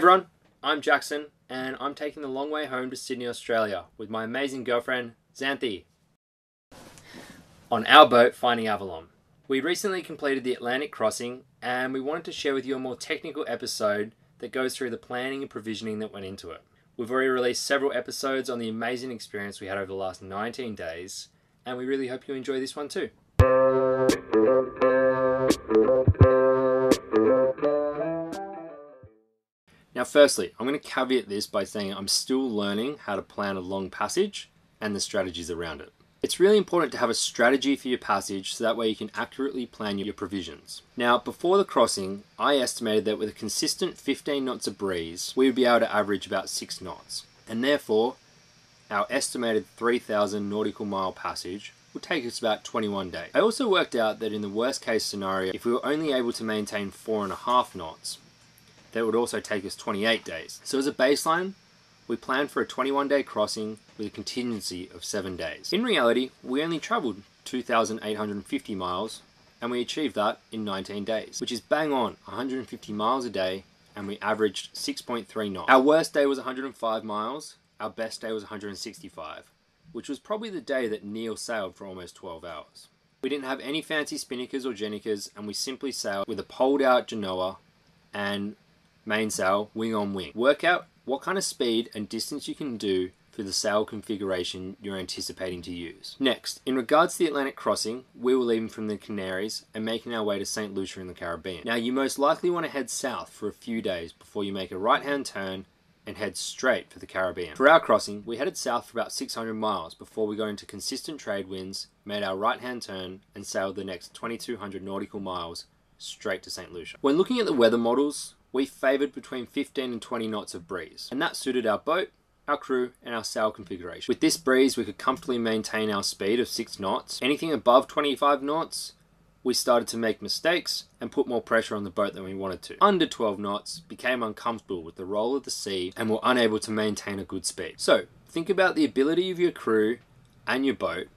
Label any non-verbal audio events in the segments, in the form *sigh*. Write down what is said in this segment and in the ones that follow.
everyone, I'm Jackson, and I'm taking the long way home to Sydney, Australia, with my amazing girlfriend, Xanthe. On our boat, Finding Avalon. We recently completed the Atlantic crossing, and we wanted to share with you a more technical episode that goes through the planning and provisioning that went into it. We've already released several episodes on the amazing experience we had over the last 19 days, and we really hope you enjoy this one too. Now, firstly, I'm going to caveat this by saying I'm still learning how to plan a long passage and the strategies around it. It's really important to have a strategy for your passage so that way you can accurately plan your provisions. Now, before the crossing, I estimated that with a consistent 15 knots of breeze, we would be able to average about 6 knots. And therefore, our estimated 3,000 nautical mile passage would take us about 21 days. I also worked out that in the worst case scenario, if we were only able to maintain 4.5 knots, that would also take us 28 days. So as a baseline, we planned for a 21 day crossing with a contingency of 7 days. In reality, we only travelled 2,850 miles and we achieved that in 19 days, which is bang on 150 miles a day and we averaged 6.3 knots. Our worst day was 105 miles, our best day was 165, which was probably the day that Neil sailed for almost 12 hours. We didn't have any fancy spinnakers or gennakers and we simply sailed with a poled out genoa and mainsail, wing on wing. Work out what kind of speed and distance you can do for the sail configuration you're anticipating to use. Next, in regards to the Atlantic crossing, we were leaving from the Canaries and making our way to St. Lucia in the Caribbean. Now, you most likely want to head south for a few days before you make a right hand turn and head straight for the Caribbean. For our crossing, we headed south for about 600 miles before we got into consistent trade winds, made our right hand turn, and sailed the next 2200 nautical miles straight to St. Lucia. When looking at the weather models, we favoured between 15 and 20 knots of breeze, and that suited our boat, our crew, and our sail configuration. With this breeze, we could comfortably maintain our speed of 6 knots. Anything above 25 knots, we started to make mistakes and put more pressure on the boat than we wanted to. Under 12 knots, became uncomfortable with the roll of the sea and were unable to maintain a good speed. So, think about the ability of your crew and your boat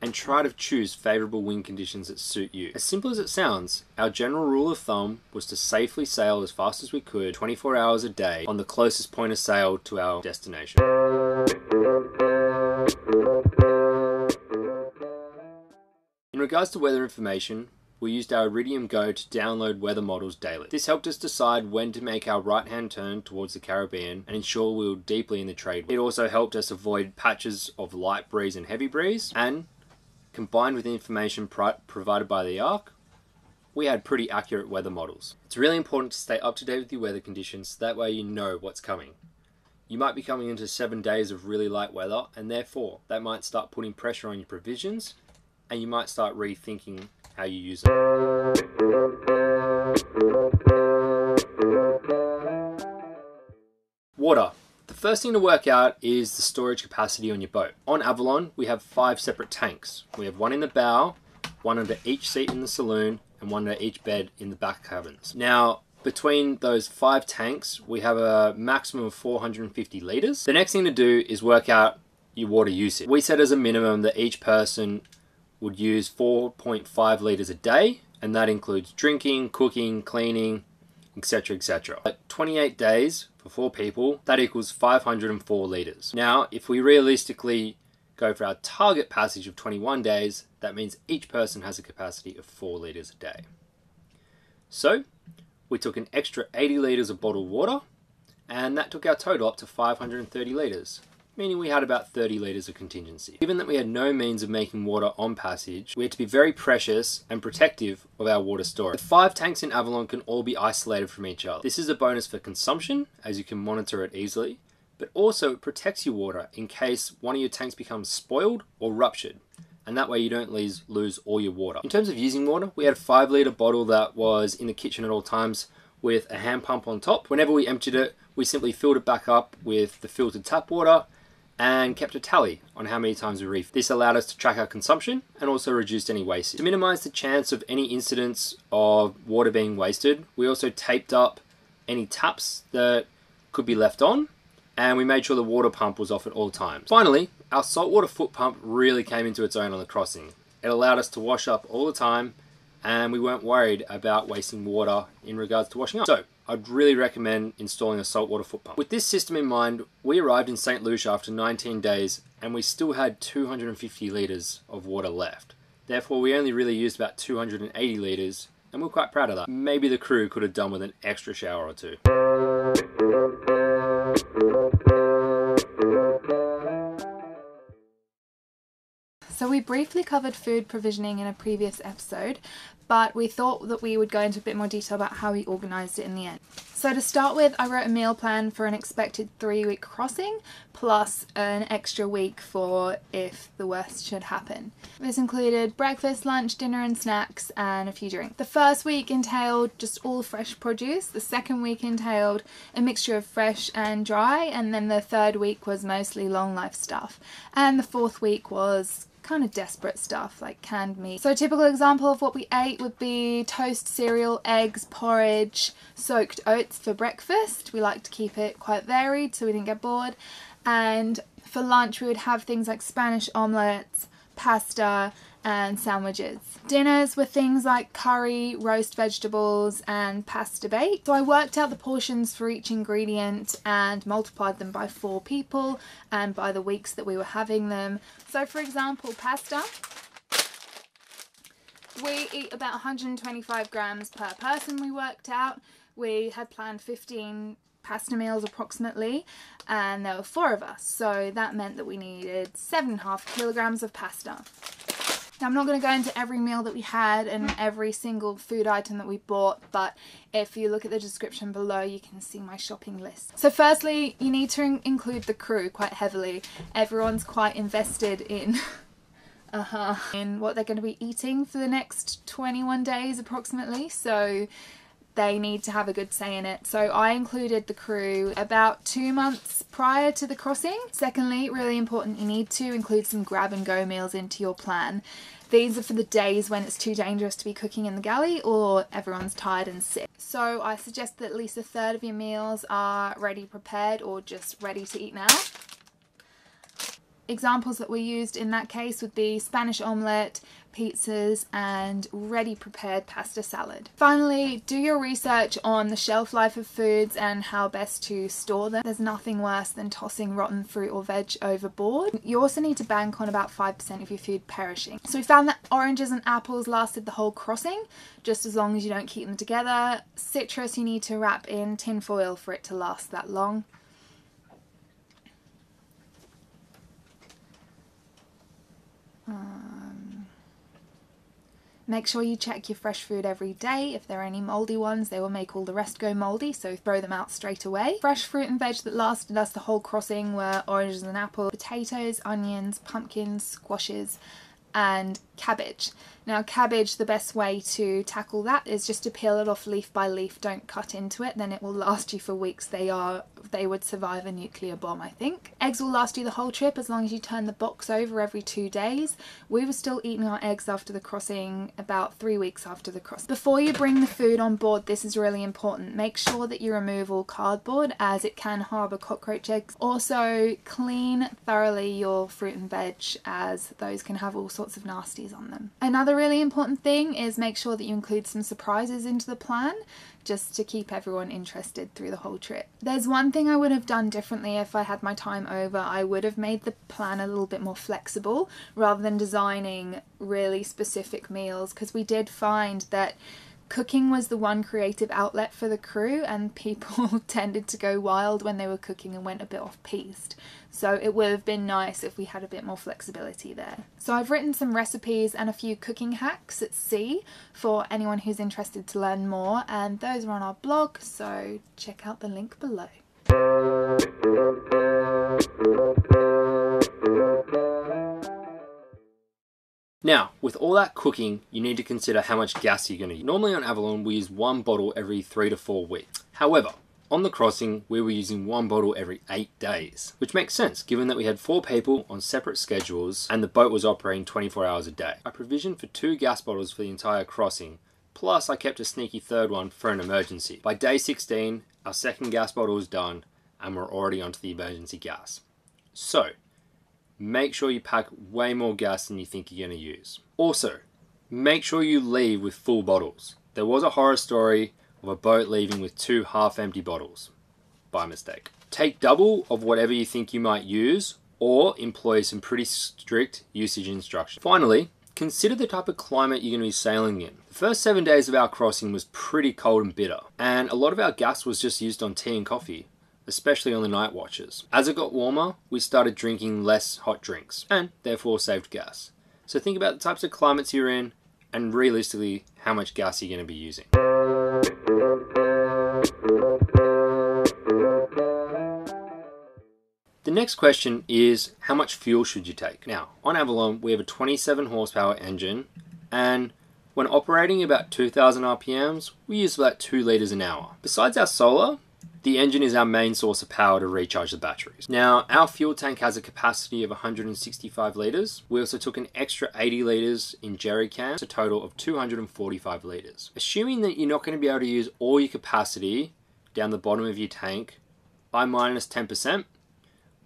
and try to choose favourable wind conditions that suit you. As simple as it sounds, our general rule of thumb was to safely sail as fast as we could 24 hours a day on the closest point of sail to our destination. In regards to weather information, we used our Iridium Go to download weather models daily. This helped us decide when to make our right hand turn towards the Caribbean and ensure we were deeply in the trade. It also helped us avoid patches of light breeze and heavy breeze and combined with the information provided by the ARC, we had pretty accurate weather models. It's really important to stay up to date with your weather conditions, that way you know what's coming. You might be coming into seven days of really light weather, and therefore that might start putting pressure on your provisions, and you might start rethinking how you use them. Water. The first thing to work out is the storage capacity on your boat. On Avalon, we have five separate tanks. We have one in the bow, one under each seat in the saloon, and one under each bed in the back cabins. Now, between those five tanks, we have a maximum of 450 litres. The next thing to do is work out your water usage. We set as a minimum that each person would use 4.5 litres a day, and that includes drinking, cooking, cleaning, etc. etc. At 28 days, for four people, that equals 504 litres. Now, if we realistically go for our target passage of 21 days, that means each person has a capacity of 4 litres a day. So, we took an extra 80 litres of bottled water, and that took our total up to 530 litres meaning we had about 30 litres of contingency. Given that we had no means of making water on passage, we had to be very precious and protective of our water storage. The five tanks in Avalon can all be isolated from each other. This is a bonus for consumption, as you can monitor it easily, but also it protects your water in case one of your tanks becomes spoiled or ruptured and that way you don't lose, lose all your water. In terms of using water, we had a 5 litre bottle that was in the kitchen at all times with a hand pump on top. Whenever we emptied it, we simply filled it back up with the filtered tap water and kept a tally on how many times we refilled. This allowed us to track our consumption and also reduced any waste. To minimize the chance of any incidents of water being wasted, we also taped up any taps that could be left on and we made sure the water pump was off at all times. Finally, our saltwater foot pump really came into its own on the crossing. It allowed us to wash up all the time and we weren't worried about wasting water in regards to washing up. So, I'd really recommend installing a saltwater foot pump. With this system in mind, we arrived in St. Lucia after 19 days and we still had 250 litres of water left. Therefore, we only really used about 280 litres and we're quite proud of that. Maybe the crew could have done with an extra shower or two. We briefly covered food provisioning in a previous episode, but we thought that we would go into a bit more detail about how we organised it in the end. So to start with, I wrote a meal plan for an expected three week crossing, plus an extra week for if the worst should happen. This included breakfast, lunch, dinner and snacks, and a few drinks. The first week entailed just all fresh produce, the second week entailed a mixture of fresh and dry, and then the third week was mostly long life stuff. And the fourth week was kind of desperate stuff like canned meat. So typical example of what we ate would be toast, cereal, eggs, porridge, soaked oats for breakfast. We like to keep it quite varied so we didn't get bored. And for lunch we would have things like Spanish omelettes, pasta, and sandwiches. Dinners were things like curry, roast vegetables, and pasta bake. So I worked out the portions for each ingredient and multiplied them by four people and by the weeks that we were having them. So, for example, pasta. We eat about 125 grams per person, we worked out. We had planned 15 pasta meals approximately, and there were four of us, so that meant that we needed seven and a half kilograms of pasta. Now, I'm not going to go into every meal that we had and every single food item that we bought, but if you look at the description below, you can see my shopping list. So, firstly, you need to in include the crew quite heavily. Everyone's quite invested in. *laughs* uh-huh in what they're going to be eating for the next 21 days approximately so they need to have a good say in it. So I included the crew about two months prior to the crossing. Secondly, really important, you need to include some grab and go meals into your plan. These are for the days when it's too dangerous to be cooking in the galley or everyone's tired and sick. So I suggest that at least a third of your meals are ready prepared or just ready to eat now. Examples that were used in that case would be Spanish omelette, pizzas, and ready prepared pasta salad. Finally, do your research on the shelf life of foods and how best to store them. There's nothing worse than tossing rotten fruit or veg overboard. You also need to bank on about 5% of your food perishing. So we found that oranges and apples lasted the whole crossing, just as long as you don't keep them together. Citrus you need to wrap in tin foil for it to last that long. Make sure you check your fresh food every day. If there are any mouldy ones, they will make all the rest go mouldy, so throw them out straight away. Fresh fruit and veg that lasted us the whole crossing were oranges and apples, potatoes, onions, pumpkins, squashes, and cabbage. Now cabbage, the best way to tackle that is just to peel it off leaf by leaf, don't cut into it, then it will last you for weeks. They are they would survive a nuclear bomb, I think. Eggs will last you the whole trip as long as you turn the box over every two days. We were still eating our eggs after the crossing about three weeks after the cross. Before you bring the food on board, this is really important. Make sure that you remove all cardboard as it can harbour cockroach eggs. Also clean thoroughly your fruit and veg as those can have all sorts of nasties on them. Another really important thing is make sure that you include some surprises into the plan just to keep everyone interested through the whole trip. There's one thing I would have done differently if I had my time over. I would have made the plan a little bit more flexible rather than designing really specific meals because we did find that cooking was the one creative outlet for the crew and people *laughs* tended to go wild when they were cooking and went a bit off piste so it would have been nice if we had a bit more flexibility there. So I've written some recipes and a few cooking hacks at sea for anyone who's interested to learn more and those are on our blog so check out the link below. *laughs* Now, with all that cooking, you need to consider how much gas you're going to use. Normally on Avalon, we use one bottle every three to four weeks. However, on the crossing, we were using one bottle every eight days, which makes sense given that we had four people on separate schedules and the boat was operating 24 hours a day. I provisioned for two gas bottles for the entire crossing, plus I kept a sneaky third one for an emergency. By day 16, our second gas bottle was done and we're already onto the emergency gas. So, make sure you pack way more gas than you think you're going to use. Also, make sure you leave with full bottles. There was a horror story of a boat leaving with two half empty bottles by mistake. Take double of whatever you think you might use or employ some pretty strict usage instructions. Finally, consider the type of climate you're going to be sailing in. The first seven days of our crossing was pretty cold and bitter, and a lot of our gas was just used on tea and coffee, especially on the night watches. As it got warmer, we started drinking less hot drinks, and therefore saved gas. So think about the types of climates you're in, and realistically, how much gas you're going to be using. The next question is how much fuel should you take? Now, on Avalon, we have a 27 horsepower engine, and when operating about 2000 RPMs, we use about 2 litres an hour. Besides our solar, the engine is our main source of power to recharge the batteries. Now, our fuel tank has a capacity of 165 litres. We also took an extra 80 litres in jerry cans, a total of 245 litres. Assuming that you're not going to be able to use all your capacity down the bottom of your tank by minus 10%,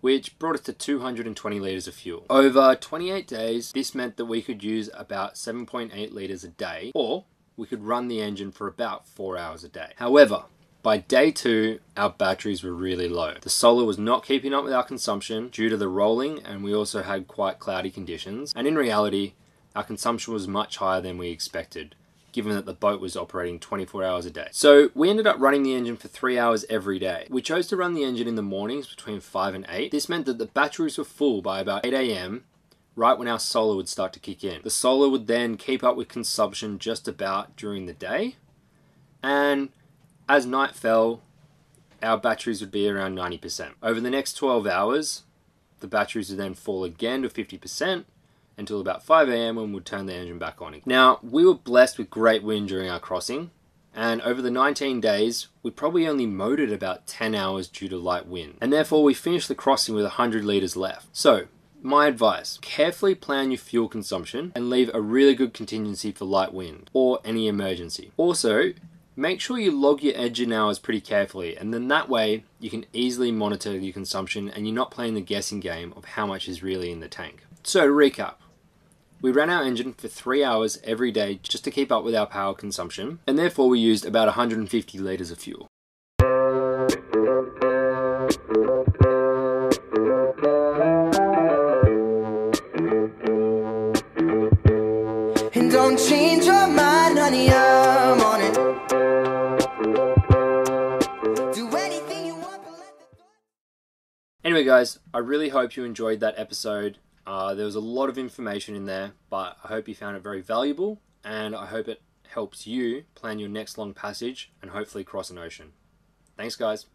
which brought us to 220 litres of fuel. Over 28 days, this meant that we could use about 7.8 litres a day, or we could run the engine for about 4 hours a day. However, by day two, our batteries were really low. The solar was not keeping up with our consumption due to the rolling, and we also had quite cloudy conditions. And in reality, our consumption was much higher than we expected given that the boat was operating 24 hours a day. So we ended up running the engine for three hours every day. We chose to run the engine in the mornings between 5 and 8. This meant that the batteries were full by about 8 a.m. right when our solar would start to kick in. The solar would then keep up with consumption just about during the day. And as night fell, our batteries would be around 90%. Over the next 12 hours, the batteries would then fall again to 50%, until about 5 a.m. when we'd turn the engine back on. Again. Now, we were blessed with great wind during our crossing, and over the 19 days, we probably only motored about 10 hours due to light wind, and therefore we finished the crossing with 100 litres left. So, my advice carefully plan your fuel consumption and leave a really good contingency for light wind or any emergency. Also, make sure you log your engine hours pretty carefully, and then that way you can easily monitor your consumption and you're not playing the guessing game of how much is really in the tank. So, to recap, we ran our engine for three hours every day just to keep up with our power consumption, and therefore we used about 150 litres of fuel. guys, I really hope you enjoyed that episode. Uh, there was a lot of information in there, but I hope you found it very valuable and I hope it helps you plan your next long passage and hopefully cross an ocean. Thanks, guys.